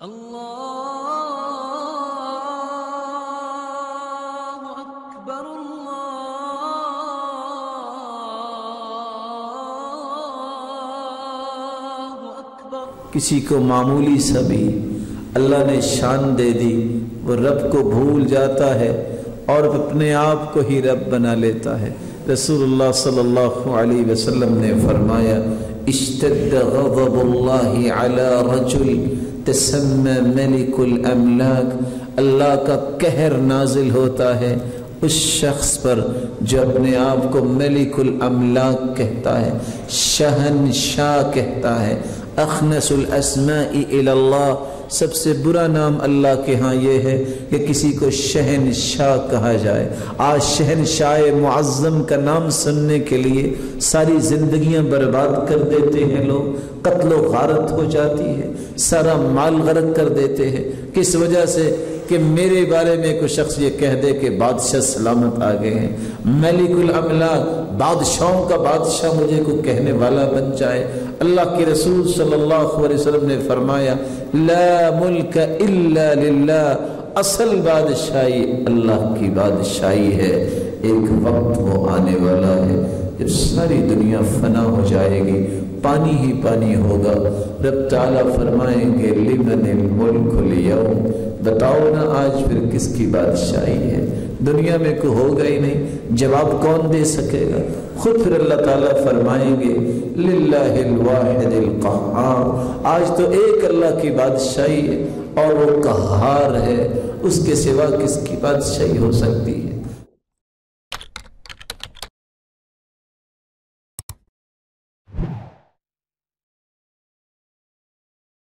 الله أكبر الله أكبر کسی کو معمولی سا بھی اللہ نے شان دے دی، وہ رب کو بھول جاتا ہے اور اپنے آپ کو ہی رب بنا لیتا ہے۔ رسول اللہ صلی اللہ علیہ وسلم نے فرمایا، اشتد غضب اللہ علی رجل تسمى ملک الاملاک اللہ کا قہر نازل ہوتا ہے اس شخص پر جو اپنے آپ کو ملک الاملاک کہتا ہے، شہنشاہ کہتا ہے۔ اخنس الاسماء اللہ سب سے برا نام اللہ کے ہاں یہ ہے کہ کسی کو شہنشاہ کہا جائے۔ آج شہنشاہ معظم کا نام سننے کے لیے ساری زندگیاں برباد کر دیتے ہیں لوگ، قتل و غارت ہو جاتی ہے، سارا مال غرق کر دیتے ہیں۔ کس وجہ سے؟ کہ میرے بارے میں کوئی شخص یہ کہہ دے کہ بادشاہ سلامت آ گئے ہیں۔ ملک الاملاک، بادشاہوں کا بادشاہ مجھے کو کہنے والا بن جائے۔ اللہ کے رسول صلی اللہ علیہ وسلم نے فرمایا، لا ملک الا للہ، اصل بادشاہی اللہ کی بادشاہی ہے۔ ایک وقت وہ آنے والا ہے جب ساری دنیا فنا ہو جائے گی، پانی ہی پانی ہوگا۔ رب تعالیٰ فرمائیں گے، لمن الملک اليوم بتاؤ نا آج پھر کس کی بادشاہی ہے؟ دنیا میں کوئی ہوگا ہی نہیں۔ جواب کون دے سکے گا؟ خود پھر اللہ تعالیٰ فرمائیں گے، للہ الواحد القہار۔ آج تو ایک اللہ کی بادشاہی ہے اور وہ قہار ہے۔ اس کے سوا کس کی بادشاہی ہو سکتی ہے؟